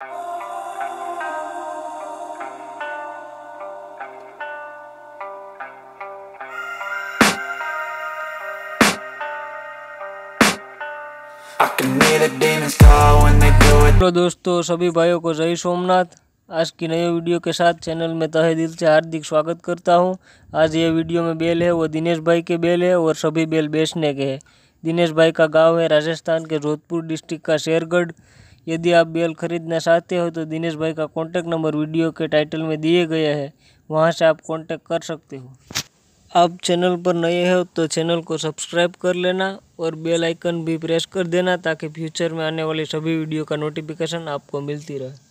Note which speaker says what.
Speaker 1: Hello दोस्तों, सभी भाइयों को जय सोमनाथ। आज की नई वीडियो के साथ चैनल में तहे दिल से हार्दिक स्वागत करता हूँ। आज ये वीडियो में बेल है, वो दिनेश भाई के बेल है और सभी बेल बेचने के हैं। दिनेश भाई का गाँव है राजस्थान के जोधपुर डिस्ट्रिक्ट का शेरगढ़। यदि आप बेल खरीदना चाहते हो तो दिनेश भाई का कॉन्टैक्ट नंबर वीडियो के टाइटल में दिए गए हैं। वहाँ से आप कॉन्टैक्ट कर सकते हो। आप चैनल पर नए हो तो चैनल को सब्सक्राइब कर लेना और बेल आइकन भी प्रेस कर देना ताकि फ्यूचर में आने वाली सभी वीडियो का नोटिफिकेशन आपको मिलती रहे।